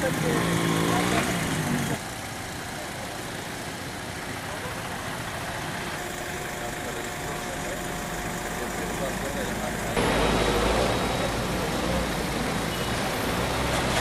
Gracias.